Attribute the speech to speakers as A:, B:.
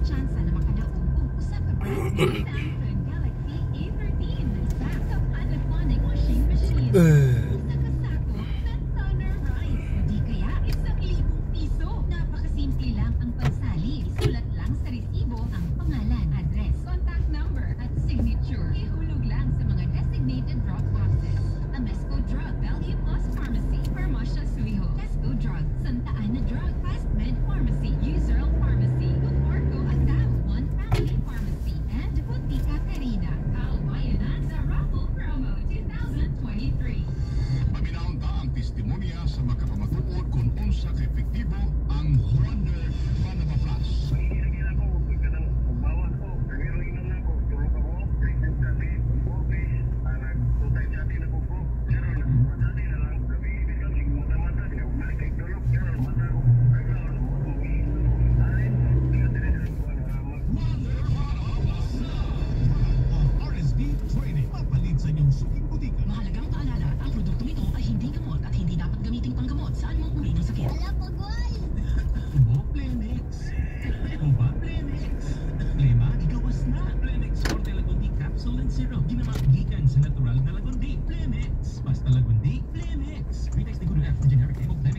A: tsansa na makadaog kung usa ka brand new Samsung sa kapan na washing machine. Usa sa Sunner Rice. Di kaya isang libong piso. Napakasimple lang ang pagsali. Isulat lang sa resibo ang pangalan, address, contact number, at signature. Ihulog lang sa mga designated drop boxes. Amesco Drug, Bellevue Plus Pharmacy, Parmasya Suiho, Tesco Drug, Santa Ana
B: Vitamin Serum, ginawa gikan sa natural na lagundi, Flemex. Basta lagundi, Flemex. Vitex ni Gudulat, generic name